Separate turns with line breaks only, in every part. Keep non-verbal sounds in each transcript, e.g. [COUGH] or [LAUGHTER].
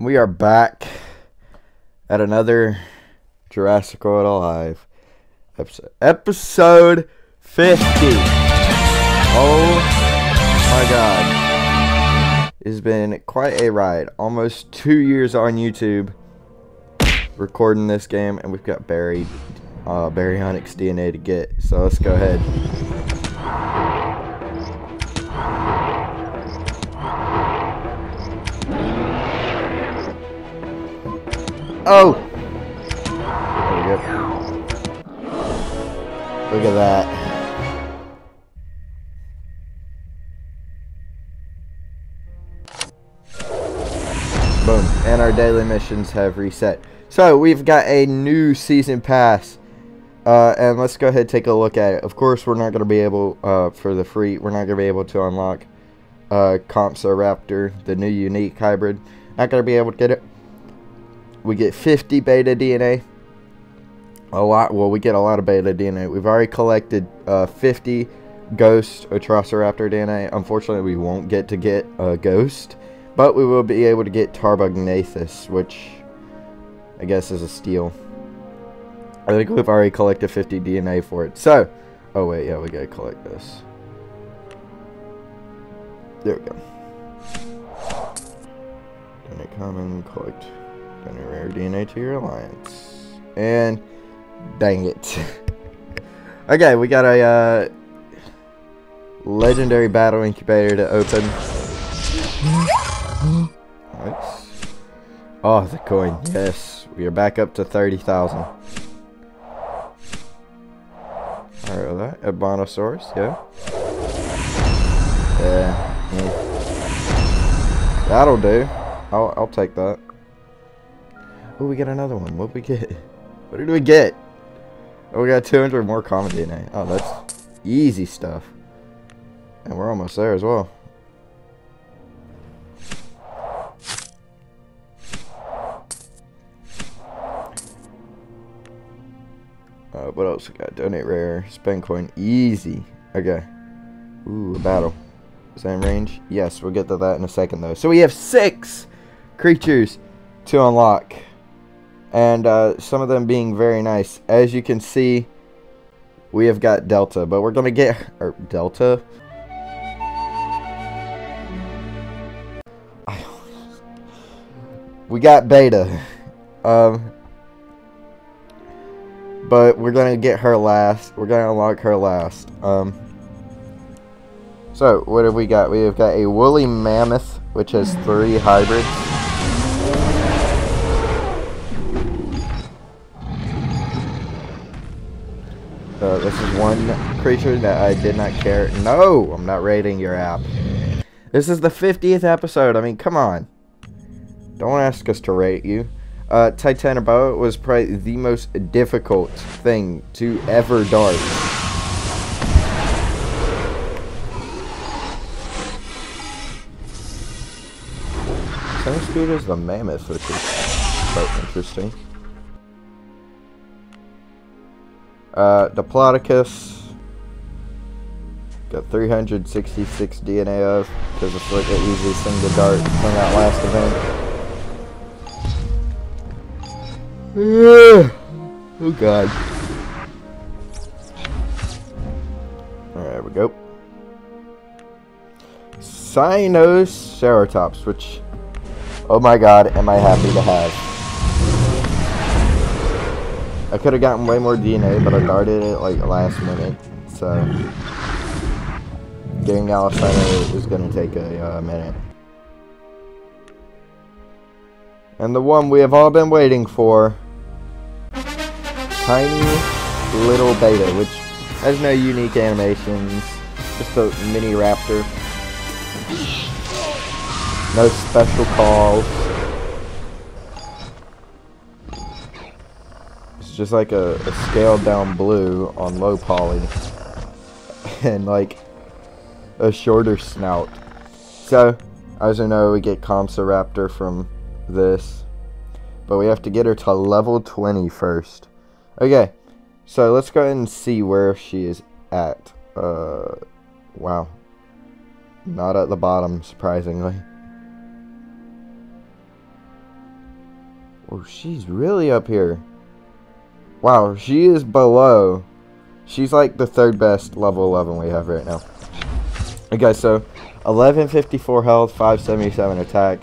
We are back at another Jurassic World Alive episode. Episode 50. Oh my god. It's been quite a ride. Almost two years on YouTube recording this game, and we've got Barry, uh, baryonyx DNA to get. So let's go ahead. Oh! There we go. Look at that. Boom. And our daily missions have reset. So, we've got a new season pass. Uh, and let's go ahead and take a look at it. Of course, we're not going to be able, uh, for the free, we're not going to be able to unlock uh, Compsoraptor, the new unique hybrid. Not going to be able to get it. We get 50 beta DNA. A lot, well, we get a lot of beta DNA. We've already collected uh, 50 Ghost Atrociraptor DNA. Unfortunately, we won't get to get a Ghost. But we will be able to get Tarbugnathus, which I guess is a steal. I think we've already collected 50 DNA for it. So, oh wait, yeah, we gotta collect this. There we go. DNA common, collect donate rare DNA to your alliance. And, dang it. [LAUGHS] okay, we got a uh, legendary battle incubator to open. Nice. Oh, the coin. Yes. We are back up to 30,000. Alright. A Bonosaurus, yeah. Yeah. yeah. That'll do. I'll, I'll take that. Oh, we got another one. What we get? [LAUGHS] What did we get? Oh, we got 200 more common DNA. Oh, that's easy stuff. And we're almost there as well. Uh, what else we got? Donate rare, spend coin, easy. Okay. Ooh, a battle. Same range? Yes, we'll get to that in a second though. So we have six creatures to unlock. And uh, some of them being very nice. As you can see, we have got Delta. But we're going to get... Or Delta? [SIGHS] we got Beta. Um, but we're gonna get her last. We're gonna unlock her last. Um. So what have we got? We have got a woolly mammoth, which has three hybrids. This is one creature that I did not care. No, I'm not rating your app. This is the 50th episode. I mean, come on. Don't ask us to rate you. Uh, Titanoboa was probably the most difficult thing to ever dart. Same speed as the mammoth, which is quite interesting. Uh, Diplodocus. Got 366 DNA of, because it's like the easiest thing to dart from that last event. oh god. Alright, we go. Sinoceratops, which, oh my god, am I happy to have. I could have gotten way more DNA, but I darted it like last minute, so getting Alcino is going to take a uh, minute. And the one we have all been waiting for tiny little beta, which has no unique animations. Just a mini raptor. No special calls. Just like a, a scaled down blue on low poly. [LAUGHS] And like a shorter snout. So, as you know, we get Compsoraptor from this. But we have to get her to level 20 first. Okay, so let's go ahead and see where she is at. Uh, wow. Not at the bottom, surprisingly. Oh, she's really up here. Wow, she is below. She's like the third best level 11 we have right now. Okay, so 1154 health, 577 attack,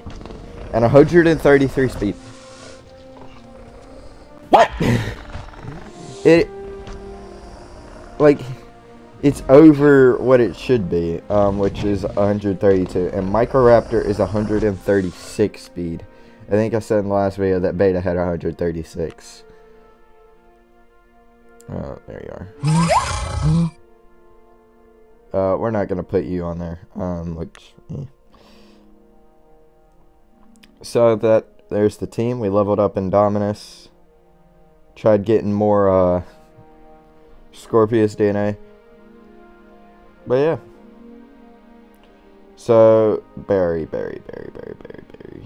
and 133 speed. What? [LAUGHS] it, like, it's over what it should be, um, which is 132, and Microraptor is 136 speed. I think I said in the last video that Beta had 136. Oh, there you are. uh, we're not gonna put you on there. Um, which. Eh. So that there's the team. We leveled up Indominus. Tried getting more uh, Scorpius DNA. But yeah. So Barry, Barry, Barry, Barry, Barry, Barry.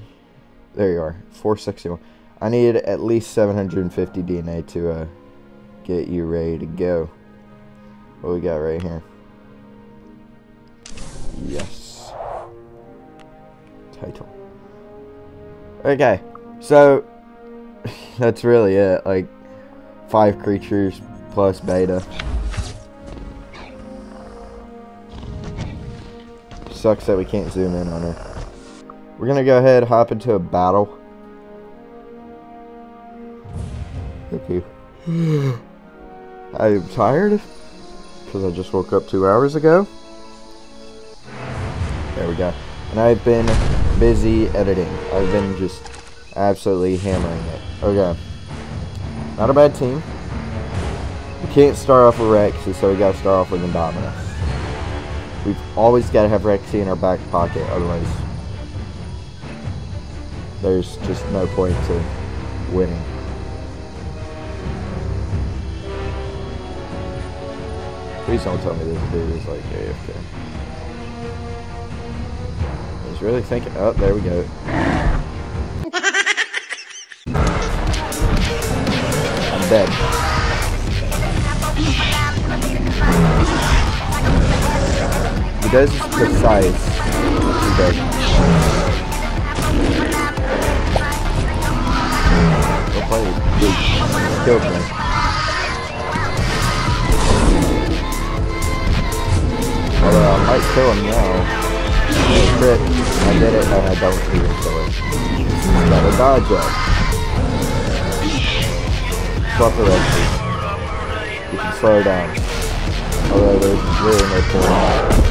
There you are. 461. I needed at least 750 DNA to uh, get you ready to go. What we got right here? Yes. Title. Okay, so [LAUGHS] that's really it. Like five creatures plus beta. Sucks that we can't zoom in on her. We're gonna go ahead hop into a battle. Okay. [SIGHS] [LAUGHS] I'm tired because I just woke up two hours ago. There we go. And I've been busy editing. I've been just absolutely hammering it. Okay. Not a bad team. We can't start off with Rexy, so we gotta start off with Indominus. We've always gotta have Rexy in our back pocket, otherwise there's just no point to winning. Please don't tell me this dude is like AFK. He's really thinking. Oh, there we go. I'm dead. He does precise. He does. Well played. Dude, killed me. Although I might kill him now. Crit. I did it and I don't even kill him. Gotta dodge up. Swap the red You can slow down. Although there's really no point.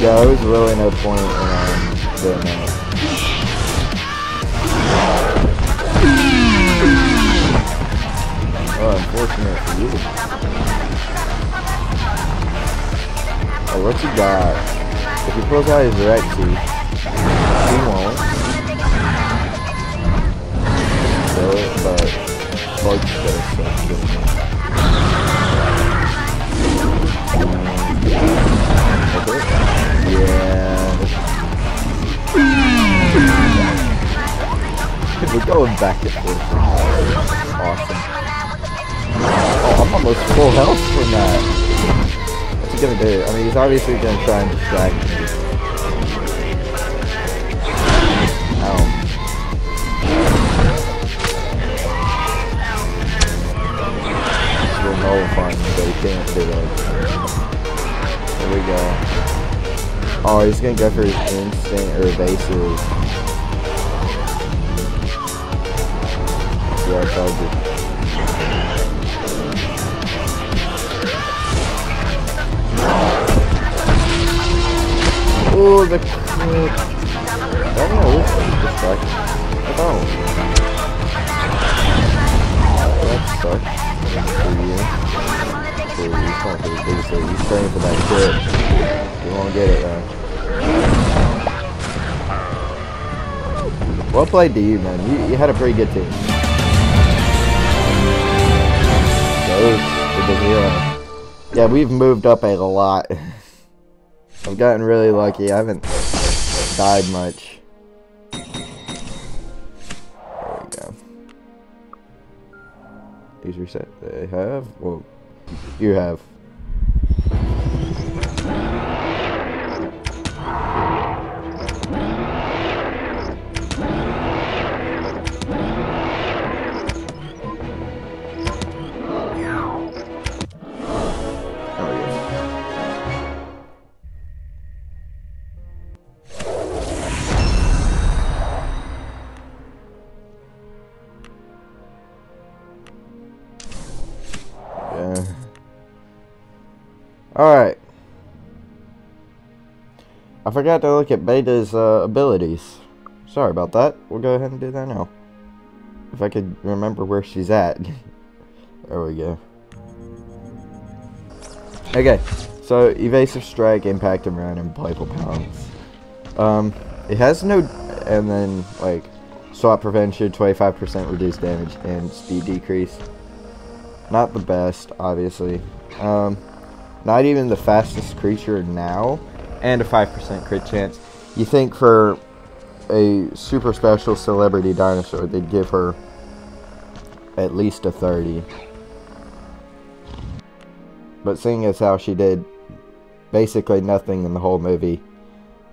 Yeah, there was really no point in um, doing that. Oh, unfortunate for you. Oh, what you got? If he pulls out his Rexy, he won't. It, but start killing it. Okay. Yeah. We're going back and forth. Awesome. I'm almost full health from that. What's he gonna do? I mean, he's obviously gonna try and distract me. Ow. He's nullifying me, but he can't do that. There we go. Oh, he's gonna go for his instant or evasive. Yeah, I Oh, the. I don't know, this is distracting. I don't. That sucks. For you. For you, he's going for the biggest. He's praying for that crit. You won't get it, uh, though. Uh, well played to you, man. You, you had a pretty good team. Ghost the. Yeah, we've moved up a lot. I've gotten really lucky. I haven't died much. There we go. These reset. They have? Well, you have. I forgot to look at Beta's uh, abilities. Sorry about that. We'll go ahead and do that now. If I could remember where she's at. [LAUGHS] there we go. Okay, so evasive strike, impact and run, and playful pounce. Um, it has no, and then like swap prevention, 25% reduced damage, and speed decrease. Not the best, obviously. Um, not even the fastest creature now, and a 5% crit chance. You think for a super special celebrity dinosaur, they'd give her at least a 30. But seeing as how she did basically nothing in the whole movie,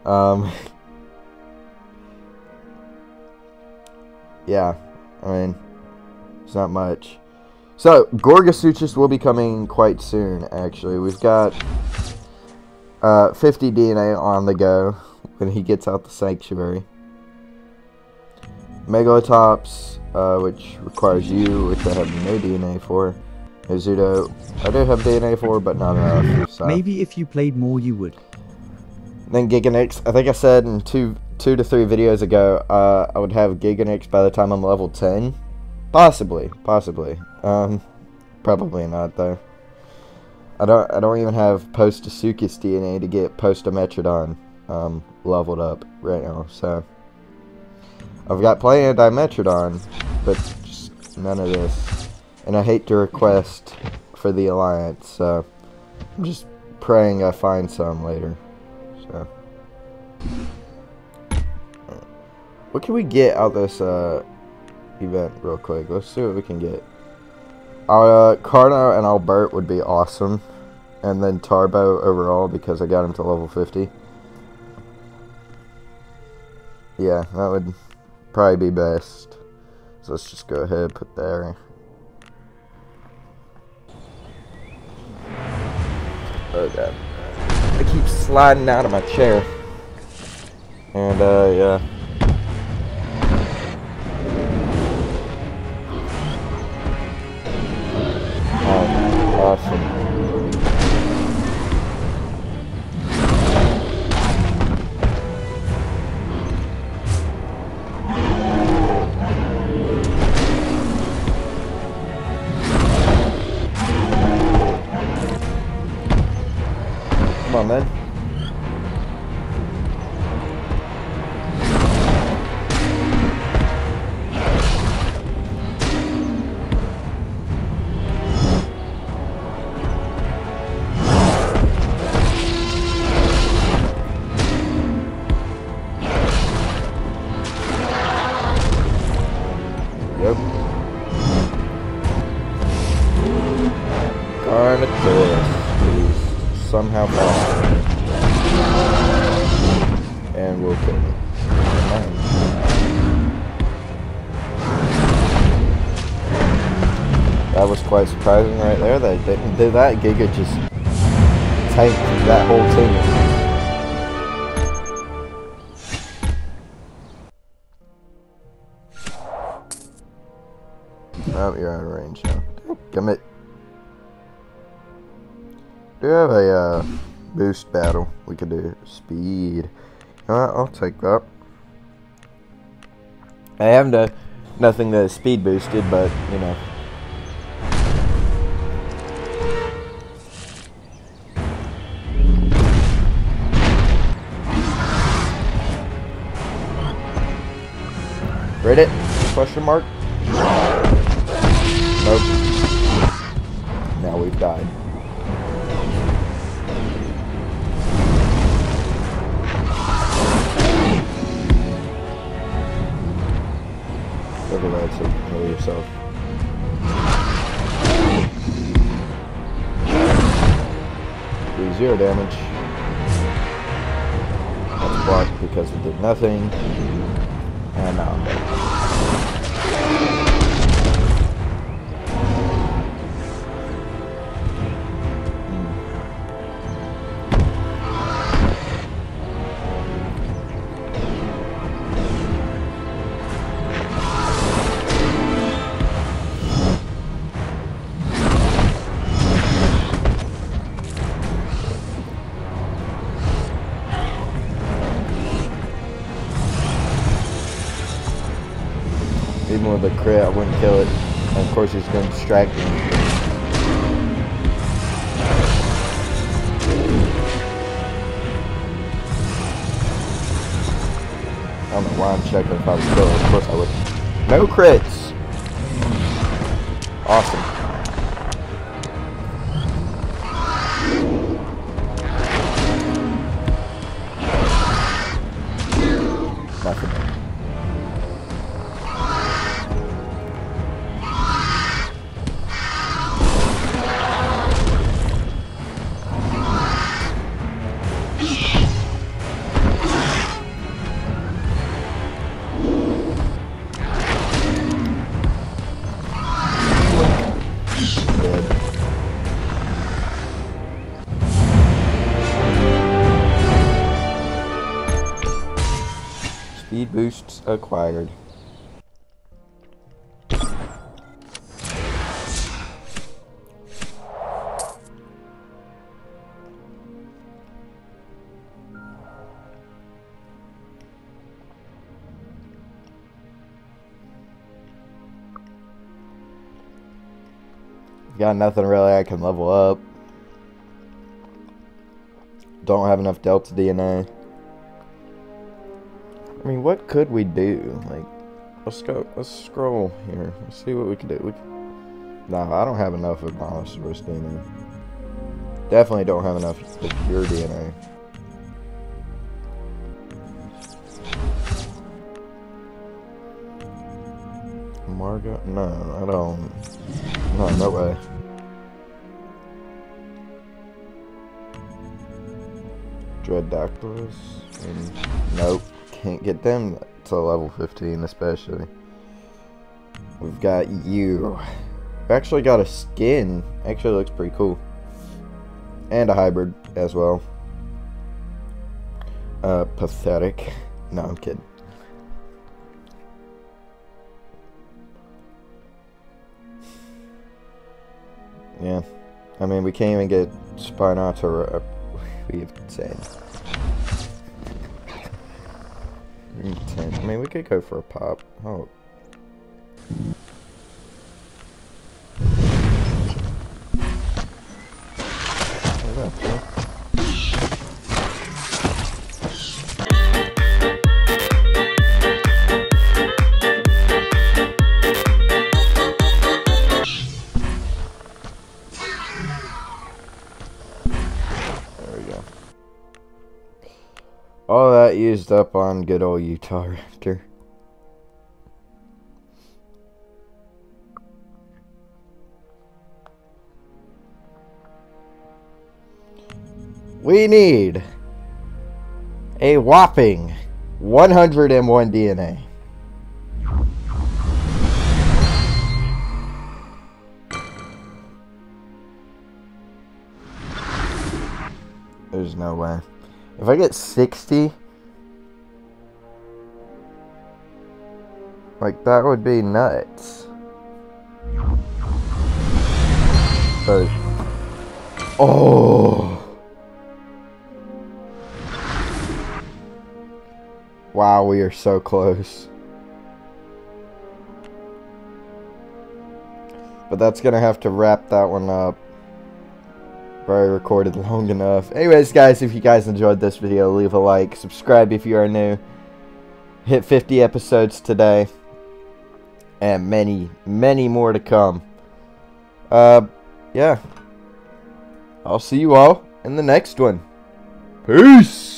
um, [LAUGHS] yeah, I mean, it's not much. So, Gorgosuchus will be coming quite soon, actually. We've got uh, 50 DNA on the go when he gets out the Sanctuary. Megalatops, uh, which requires you, which I have no DNA for. Mizuto, I do have DNA for, but not enough. So.
Maybe if you played more, you would.
Then Giganix, I think I said in two two to three videos ago, uh, I would have Giganix by the time I'm level 10. Possibly, possibly. Um, probably not though. I don't I don't even have Postosuchus DNA to get Postimetrodon um, leveled up right now, so I've got plenty of Dimetrodon, but just none of this. And I hate to request for the Alliance, so I'm just praying I find some later. So what can we get out of this uh, event real quick? Let's see what we can get. Uh, Carno and Albert would be awesome. And then Tarbo overall because I got him to level 50. Yeah, that would probably be best. So let's just go ahead and put there. Oh god. I keep sliding out of my chair. And uh yeah. Awesome. Somehow faster. And we'll kill. Nine. That was quite surprising right there. They do that. Giga just tanked that whole team. Oh, you're out of range now. Commit. Do have a uh, boost battle? We could do speed. Alright, I'll take that. I have no, nothing that is speed boosted, but, you know. Read it? Question mark? Nope. Now we've died. Yourself. Do zero damage. That's blocked because it did nothing. A crit, I wouldn't kill it. And of course, he's going to distract me. I don't know why I'm checking if I was kill it. Of course I would. No crits! Awesome. Acquired. Got nothing really I can level up. Don't have enough Delta DNA. I mean, what could we do? Like, let's go. Let's scroll here. Let's see what we can do. We can, no, I don't have enough of Monosaurus DNA. Definitely don't have enough of your DNA. Margot? No, I don't. No, no way. Dreadactylus? And mm, nope, can't get them to level 15 especially. We've got you. We actually got a skin. Actually looks pretty cool. And a hybrid as well. Uh, pathetic. [LAUGHS] No, I'm kidding. Yeah. I mean, we can't even get Spinosaurus. [LAUGHS] We've said. I mean, we could go for a pop. Oh. Good old Utah Raptor. We need a whopping 101 DNA. There's no way. If I get 60, like that would be nuts. But, oh. Wow, we are so close. But that's gonna have to wrap that one up. Probably recorded long enough. Anyways, guys, if you guys enjoyed this video, leave a like. Subscribe if you are new. Hit 50 episodes today. And many, many more to come. Uh, yeah. I'll see you all in the next one. Peace!